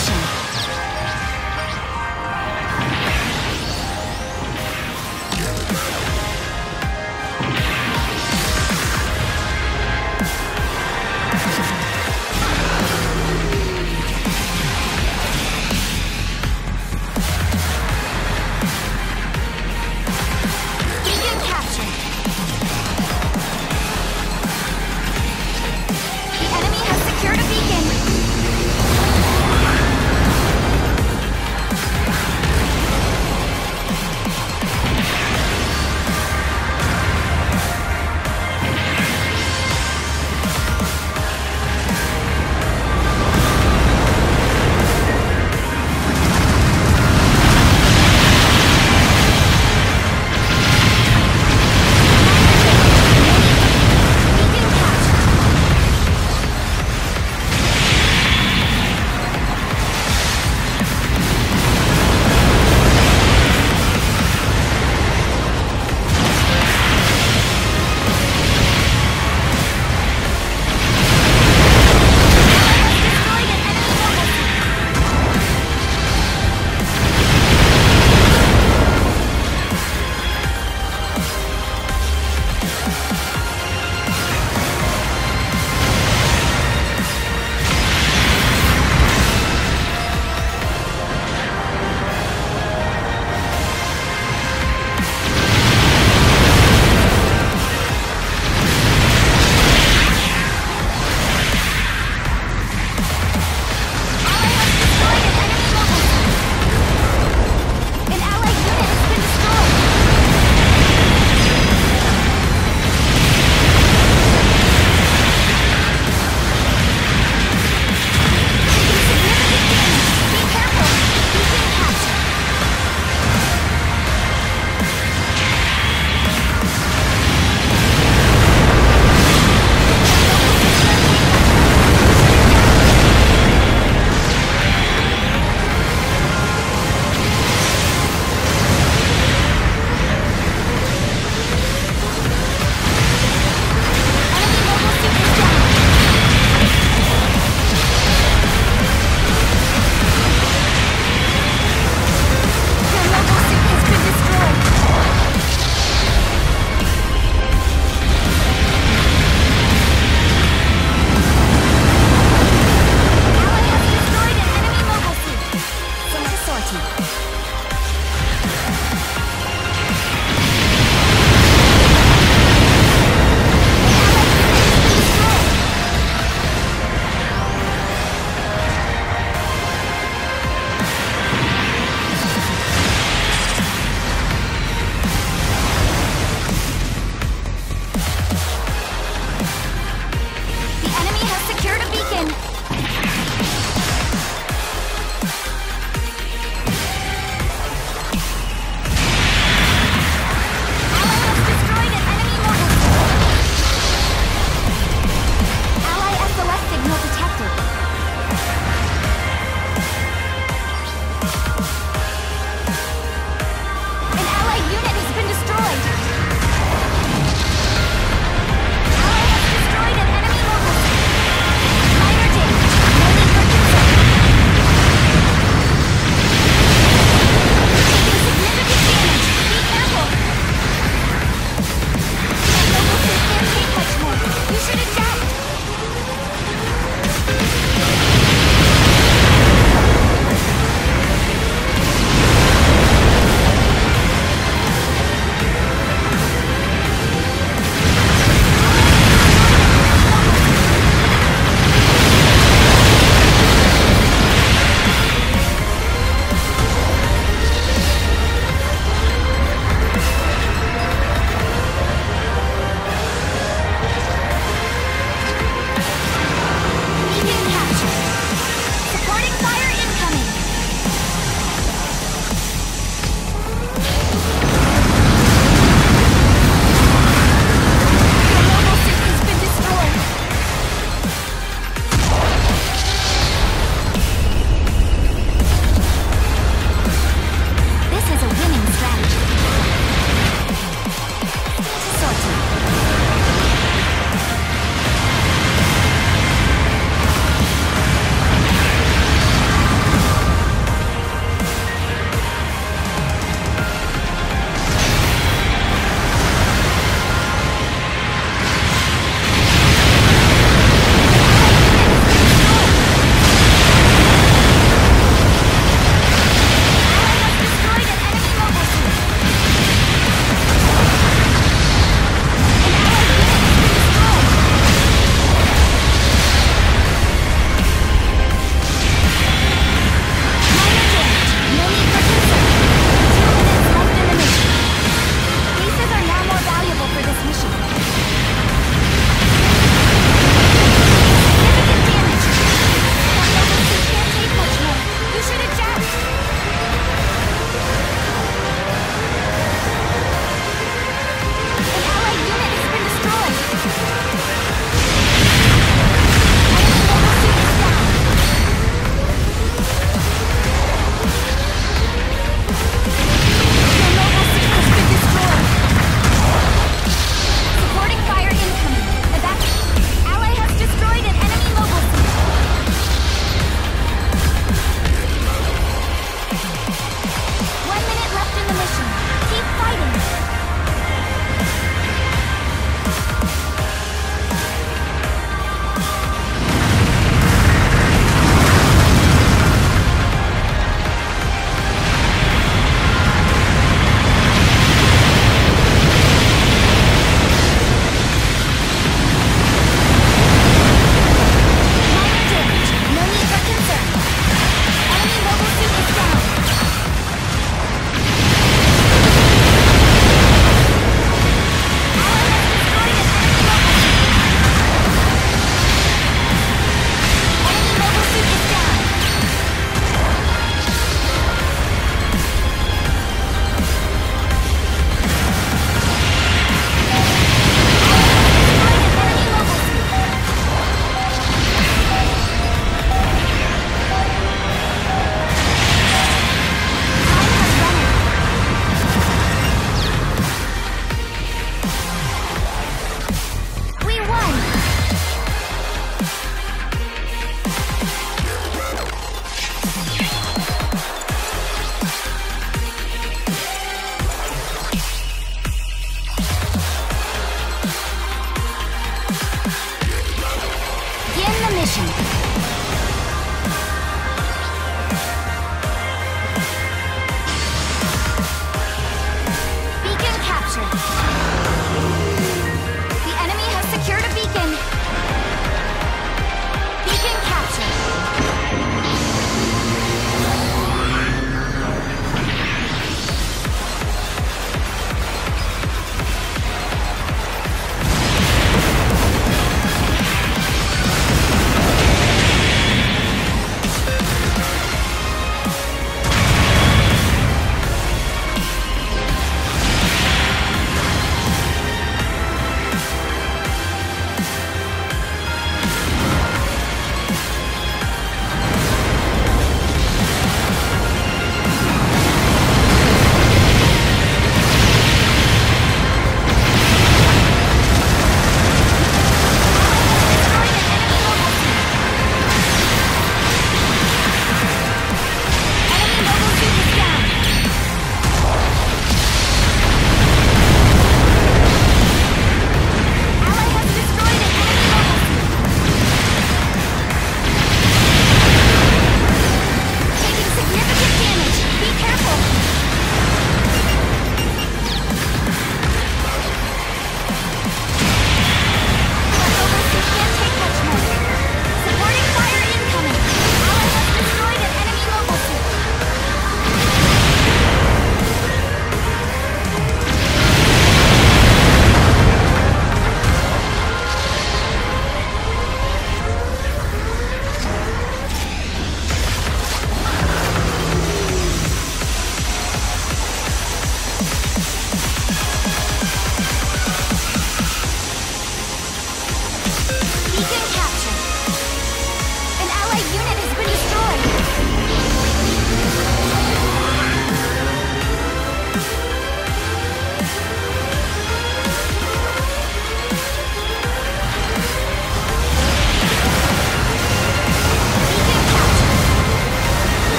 position.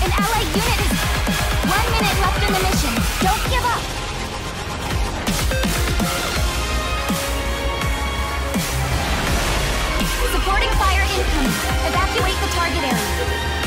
An ally unit is... One minute left in the mission. Don't give up! Supporting fire incoming. Evacuate the target area.